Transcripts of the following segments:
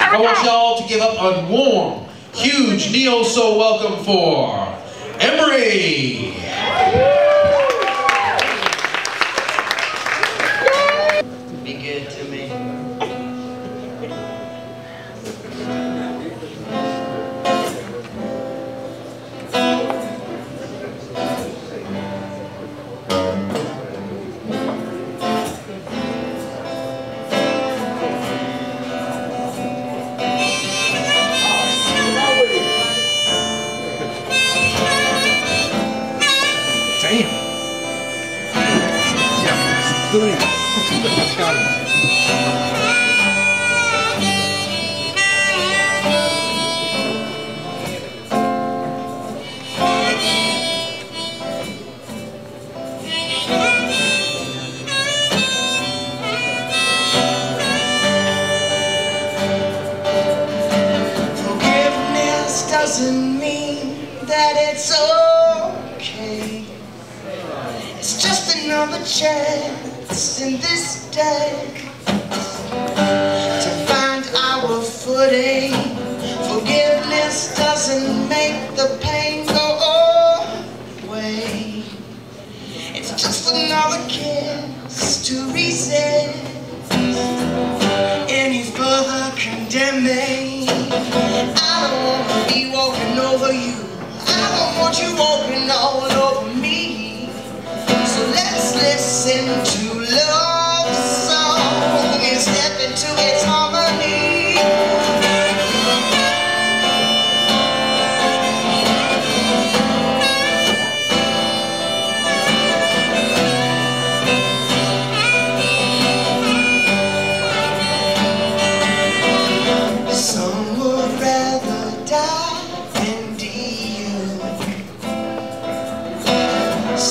I want y'all to give up a warm, huge neo soul welcome for Emery. Forgiveness doesn't mean that it's okay. It's just another chance in this day to find our footing. Forgiveness doesn't make the pain go away. It's just another kiss to resist any further condemning. I don't want to be walking over you. I don't want you walking all over me. So let's listen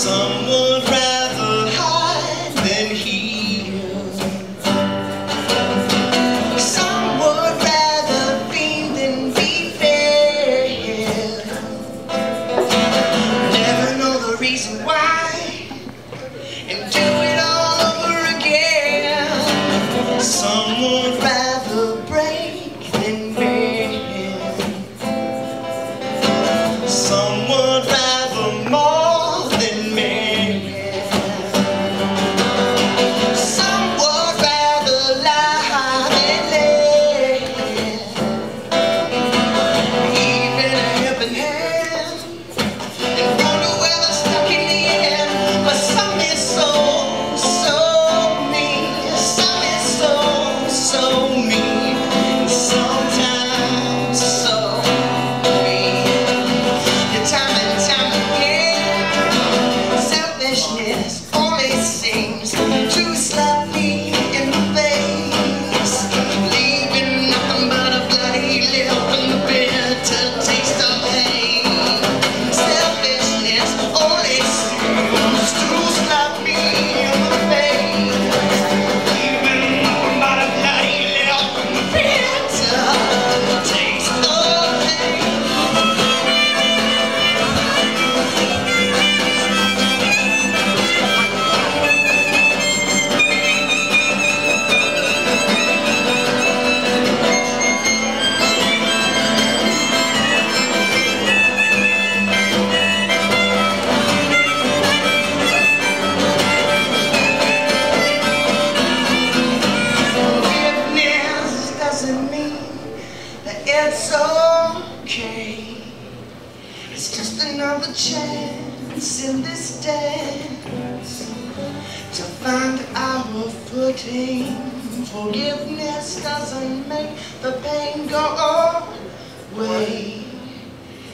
Some it's okay. It's just another chance in this dance to find our footing. Forgiveness doesn't make the pain go away.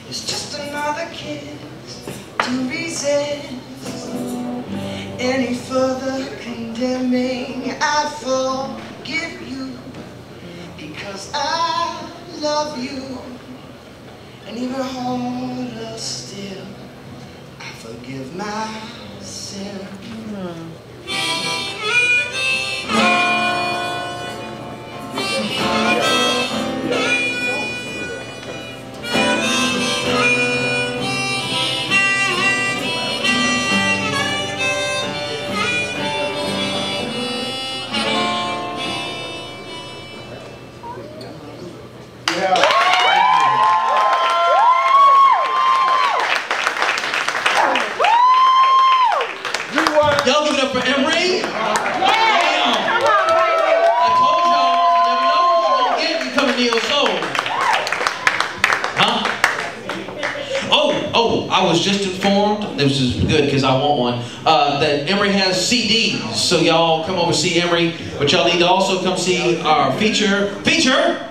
It's just another kiss to resist any further condemning. I forgive you because I love you. And even harder still, I forgive my sin. Y'all I was just informed, this is good because I want one, uh, that Emery has CDs. So y'all come over see Emery, but y'all need to also come see our feature, feature,